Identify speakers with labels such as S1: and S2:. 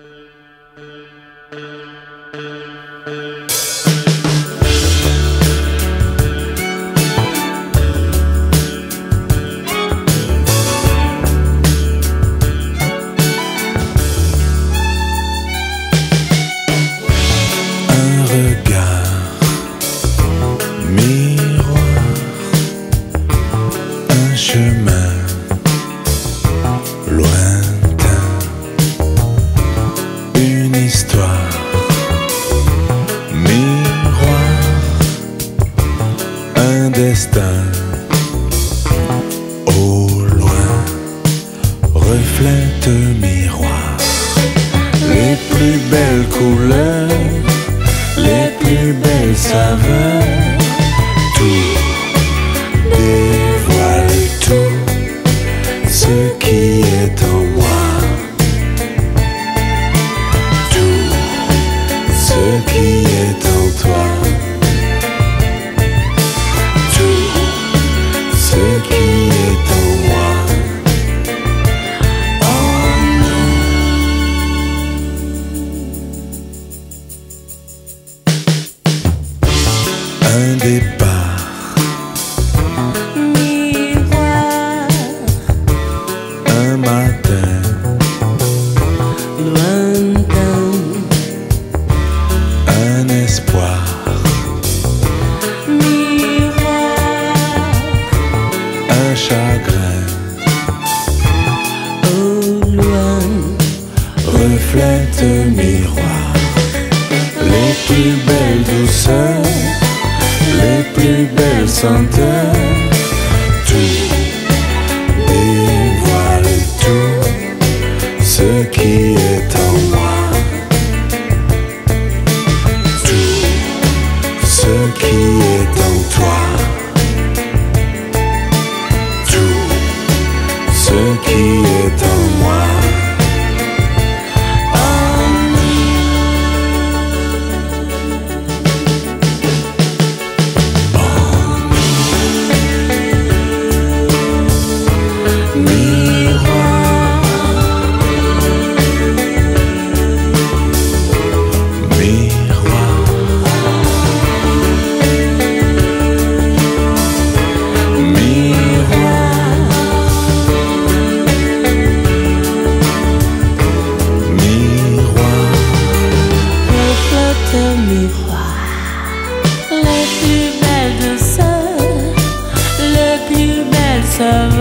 S1: Un regard miroir un chemin. couleurs, les plus belles saveurs. Tout dévoile tout ce qui est en qui est en toi. Tout ce qui est en moi. myself.